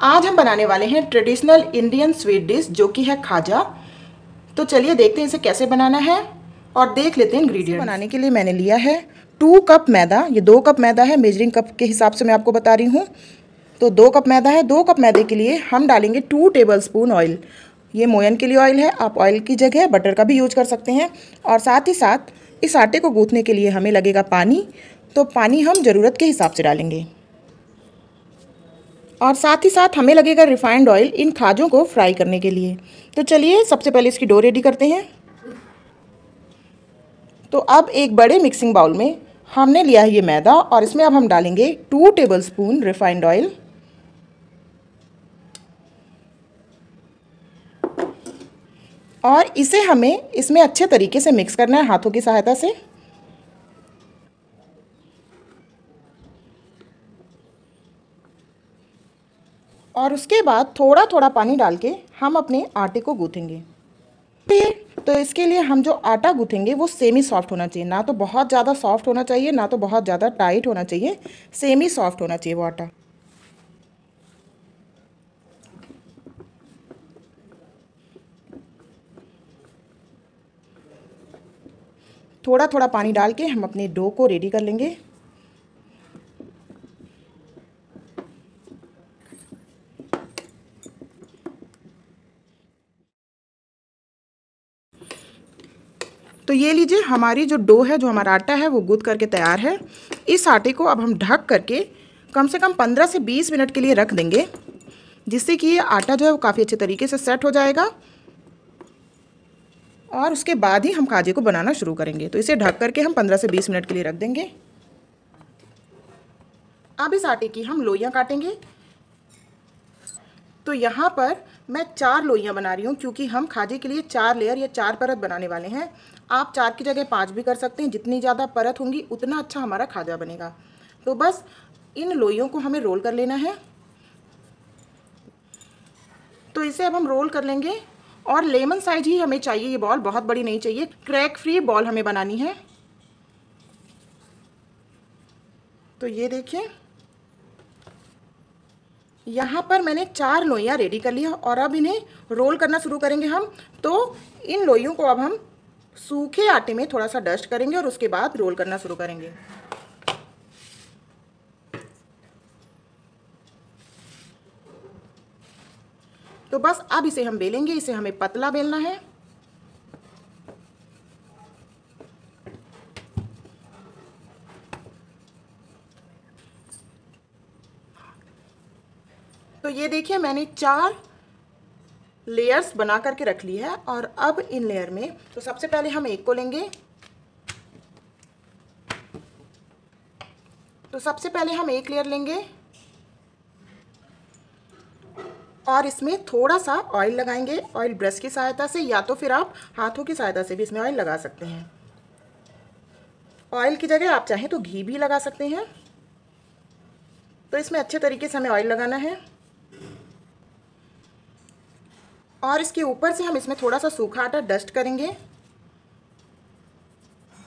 आज हम बनाने वाले हैं ट्रेडिशनल इंडियन स्वीट डिश जो कि है खाजा। तो चलिए देखते हैं इसे कैसे बनाना है और देख लेते हैं इंग्रेडिएंट बनाने के लिए मैंने लिया है टू कप मैदा। ये दो कप मैदा है मेजरिंग कप के हिसाब से मैं आपको बता रही हूँ। तो दो कप मैदा है दो कप मैदे के लिए हम डालेंगे टू टेबल स्पून ऑयल ये मोयन के लिए ऑयल है आप ऑयल की जगह बटर का भी यूज़ कर सकते हैं। और साथ ही साथ इस आटे को गूँथने के लिए हमें लगेगा पानी। तो पानी हम ज़रूरत के हिसाब से डालेंगे। और साथ ही साथ हमें लगेगा रिफाइंड ऑयल इन खाजों को फ्राई करने के लिए। तो चलिए, सबसे पहले इसकी डो रेडी करते हैं। तो अब एक बड़े मिक्सिंग बाउल में हमने लिया है ये मैदा और इसमें अब हम डालेंगे two tablespoon refined oil और इसे हमें इसमें अच्छे तरीके से मिक्स करना है हाथों की सहायता से। और उसके बाद थोड़ा थोड़ा पानी डाल के हम अपने आटे को गूँथेंगे। तो इसके लिए हम जो आटा गूँथेंगे वो सेमी सॉफ्ट होना चाहिए। ना तो बहुत ज़्यादा सॉफ्ट होना चाहिए, ना तो बहुत ज़्यादा टाइट होना चाहिए। सेमी सॉफ्ट होना चाहिए वो आटा। थोड़ा थोड़ा पानी डाल के हम अपने डो को रेडी कर लेंगे। तो ये लीजिए, हमारी जो डो है, जो हमारा आटा है, वो गूद करके तैयार है। इस आटे को अब हम ढक करके कम से कम 15 से 20 मिनट के लिए रख देंगे, जिससे कि ये आटा जो है, वो काफ़ी अच्छे तरीके से सेट हो जाएगा। और उसके बाद ही हम खाजे को बनाना शुरू करेंगे। तो इसे ढक करके हम 15 से 20 मिनट के लिए रख देंगे। अब इस आटे की हम लोइयाँ काटेंगे। तो यहाँ पर मैं चार लोइयाँ बना रही हूँ, क्योंकि हम खाजे के लिए चार लेयर या चार परत बनाने वाले हैं। आप चार की जगह पाँच भी कर सकते हैं, जितनी ज़्यादा परत होंगी, उतना अच्छा हमारा खाजा बनेगा। तो बस, इन लोइयों को हमें रोल कर लेना है। तो इसे अब हम रोल कर लेंगे, और लेमन साइज़ ही हमें चाहिए, ये बॉल बहुत बड़ी नहीं चाहिए। क्रैक फ्री बॉल हमें बनानी है। तो ये देखिए यहाँ पर मैंने चार लोइयाँ रेडी कर लिया और अब इन्हें रोल करना शुरू करेंगे हम। तो इन लोइयों को अब हम सूखे आटे में थोड़ा सा डस्ट करेंगे और उसके बाद रोल करना शुरू करेंगे। तो बस अब इसे हम बेलेंगे, इसे हमें पतला बेलना है। ये देखिए, मैंने चार लेयर्स बना करके रख ली है और अब इन लेयर में तो सबसे पहले हम एक को लेंगे। तो सबसे पहले हम एक लेयर लेंगे और इसमें थोड़ा सा ऑयल लगाएँगे। ऑयल ब्रश की सहायता से या तो फिर आप हाथों की सहायता से भी इसमें ऑयल लगा सकते हैं। ऑयल की जगह आप चाहें तो घी भी लगा सकते हैं। तो इसमें अच्छे तरीके से हमें ऑयल लगाना है। और इसके ऊपर से हम इसमें थोड़ा सा सूखा आटा डस्ट करेंगे।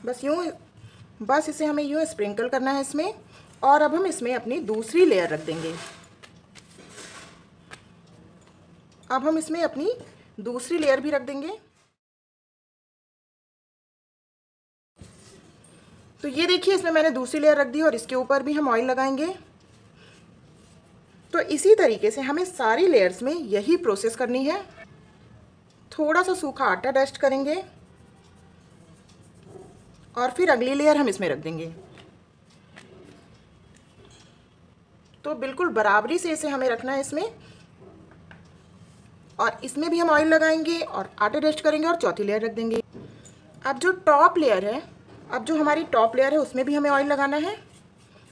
बस यूँ, बस इसे हमें यूँ स्प्रिंकल करना है इसमें और अब हम इसमें अपनी दूसरी लेयर रख देंगे। अब हम इसमें अपनी दूसरी लेयर भी रख देंगे। तो ये देखिए, इसमें मैंने दूसरी लेयर रख दी और इसके ऊपर भी हम ऑयल लगाएँगे। तो इसी तरीके से हमें सारी लेयर्स में यही प्रोसेस करनी है। थोड़ा सा सूखा आटा डस्ट करेंगे और फिर अगली लेयर हम इसमें रख देंगे। तो बिल्कुल बराबरी से इसे हमें रखना है इसमें। और इसमें भी हम ऑयल लगाएँगे और आटे डस्ट करेंगे और चौथी लेयर रख देंगे। अब जो टॉप लेयर है, अब जो हमारी टॉप लेयर है, उसमें भी हमें ऑयल लगाना है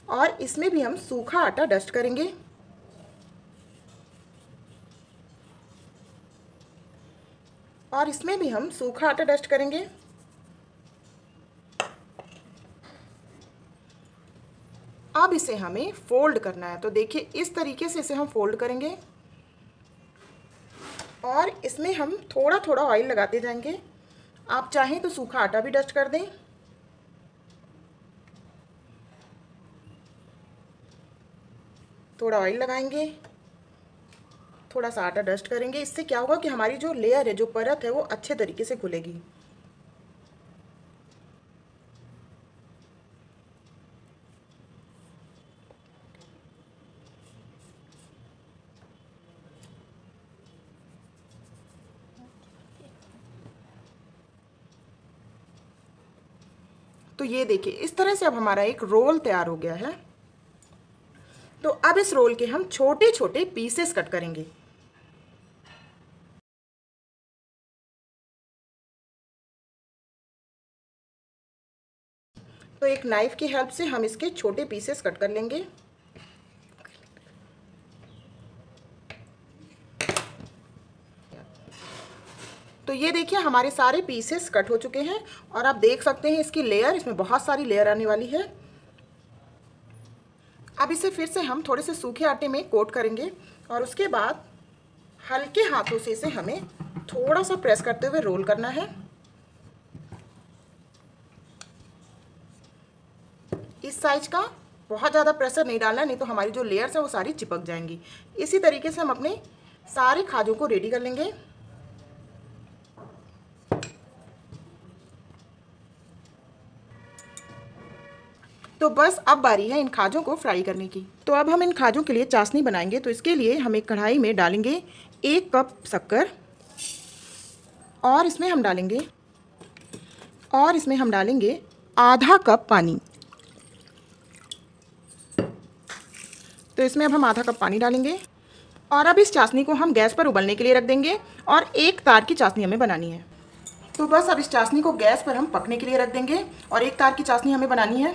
और इसमें भी हम सूखा आटा डस्ट करेंगे। और इसमें भी हम सूखा आटा डस्ट करेंगे। अब इसे हमें फोल्ड करना है। तो देखिए, इस तरीके से इसे हम फोल्ड करेंगे। और इसमें हम थोड़ा थोड़ा ऑयल लगाते जाएँगे। आप चाहें तो सूखा आटा भी डस्ट कर दें। थोड़ा ऑयल लगाएँगे। थोड़ा सा आटा डस्ट करेंगे। इससे क्या होगा कि हमारी जो लेयर है, जो परत है, वो अच्छे तरीके से खुलेगी तो ये देखिए, इस तरह से अब हमारा एक रोल तैयार हो गया है। तो अब इस रोल के हम छोटे छोटे पीसेस कट करेंगे। तो एक नाइफ की हेल्प से हम इसके छोटे पीसेस कट कर लेंगे। तो ये देखिए, हमारे सारे पीसेस कट हो चुके हैं और आप देख सकते हैं इसकी लेयर इसमें बहुत सारी लेयर आने वाली है। अब इसे फिर से हम थोड़े से सूखे आटे में कोट करेंगे और उसके बाद हल्के हाथों से इसे हमें थोड़ा सा प्रेस करते हुए रोल करना है। इस साइज़ का बहुत ज़्यादा प्रेशर नहीं डालना, नहीं तो हमारी जो लेयर्स हैं वो सारी चिपक जाएँगी। इसी तरीके से हम अपने सारे खाजों को रेडी कर लेंगे। तो बस अब बारी है इन खाजों को फ्राई करने की। तो अब हम इन खाजों के लिए चाशनी बनाएँगे। तो इसके लिए हम एक कढ़ाई में डालेंगे एक कप शक्कर और इसमें हम डालेंगे, और इसमें हम डालेंगे आधा कप पानी। तो इसमें अब हम आधा कप पानी डालेंगे और अब इस चाशनी को हम गैस पर उबलने के लिए रख देंगे और एक तार की चाशनी हमें बनानी है। तो बस अब इस चाशनी को गैस पर हम पकने के लिए रख देंगे और एक तार की चाशनी हमें बनानी है।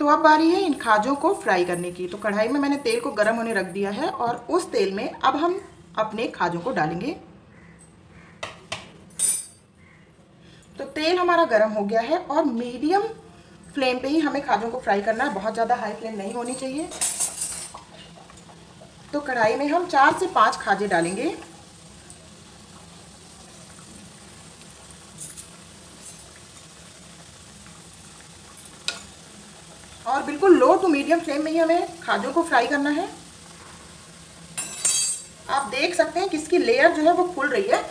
तो अब बारी है इन खाजों को फ्राई करने की। तो कढ़ाई में मैंने तेल को गर्म होने रख दिया है और उस तेल में अब हम अपने खाजों को डालेंगे। तो तेल हमारा गर्म हो गया है और मीडियम फ्लेम पे ही हमें खाजों को फ्राई करना है। बहुत ज़्यादा हाई फ्लेम नहीं होनी चाहिए। तो कढ़ाई में हम चार से पाँच खाजे डालेंगे। और बिल्कुल लो टू मीडियम फ्लेम में ही हमें खाजों को फ्राई करना है। आप देख सकते हैं कि इसकी लेयर जो है वो खुल रही है।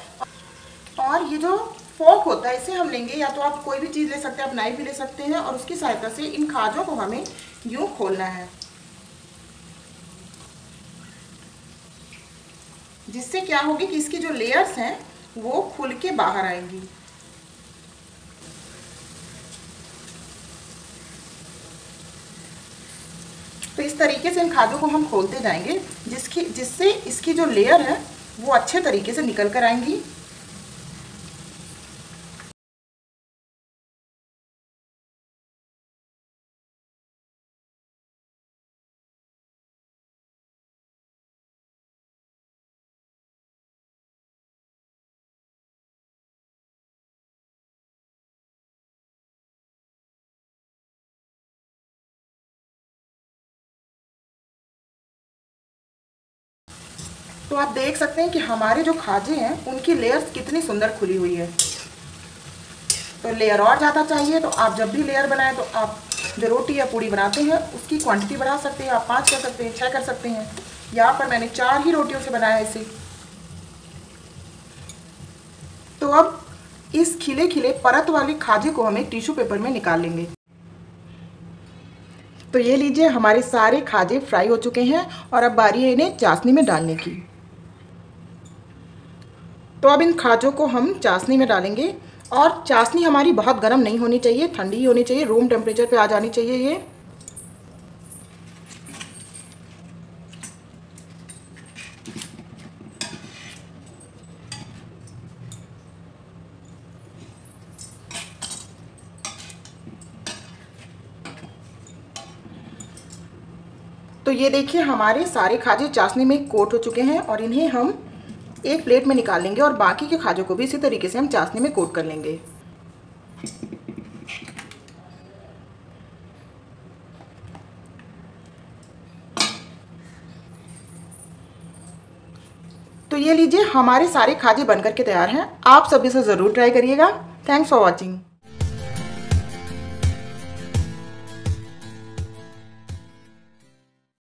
और ये जो फोक होता है, इसे हम लेंगे, या तो आप कोई भी चीज़ ले सकते हैं, आप नाइफ भी ले सकते हैं, और उसकी सहायता से इन खाजों को हमें यूँ खोलना है। जिससे क्या होगी कि इसकी जो लेयर्स हैं, वो खुल के बाहर आएँगी। तो इस तरीके से इन खादों को हम खोलते जाएँगे, जिसकी, जिससे इसकी जो लेयर है, वो अच्छे तरीके से निकल कर आएँगी। तो आप देख सकते हैं कि हमारे जो खाजे हैं, उनकी लेयर्स कितनी सुंदर खुली हुई है। तो लेयर और ज़्यादा चाहिए तो आप जब भी लेयर बनाएँ तो आप जो रोटी या पूड़ी बनाते हैं, उसकी क्वांटिटी बढ़ा सकते हैं, आप पाँच कर सकते हैं छः कर सकते हैं। यहाँ पर मैंने चार ही रोटियों से बनाया इसे। तो अब इस खिले खिले परत वाले खाजे को हमें टिश्यू पेपर में निकाल लेंगे। तो ये लीजिए, हमारे सारे खाजे फ्राई हो चुके हैं, और अब बारी है इन्हें चाशनी में डालने की। तो अब इन खाजों को हम चाशनी में डालेंगे। और चाशनी हमारी बहुत गर्म नहीं होनी चाहिए, ठंडी ही होनी चाहिए रूम टेम्परेचर पे आ जानी चाहिए ये। तो ये देखिए, हमारे सारे खाजे चाशनी में कोट हो चुके हैं और इन्हें हम एक प्लेट में निकाल लेंगे और बाकी के खाजों को भी इसी तरीके से हम चाशनी में कोट कर लेंगे। तो ये लीजिए, हमारे सारे खाजे बनकर के तैयार हैं। आप सभी से ज़रूर ट्राई करिएगा। Thanks for watching